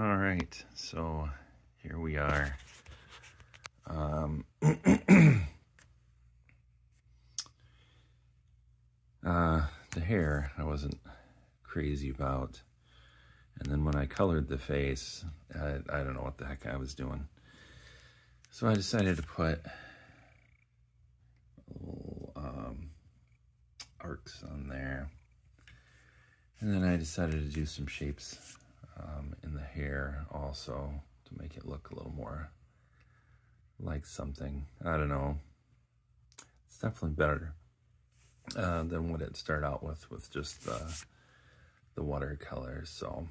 right, so here we are. Um, uh, the hair I wasn't crazy about. And then when I colored the face, I, I don't know what the heck I was doing. So I decided to put little um, arcs on there. And then I decided to do some shapes um, in the hair also to make it look a little more like something. I don't know. It's definitely better uh, than what it started out with, with just the, the watercolors. So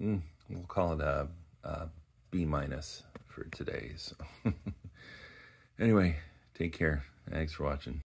mm, we'll call it a, a B minus for today. So anyway, take care. Thanks for watching.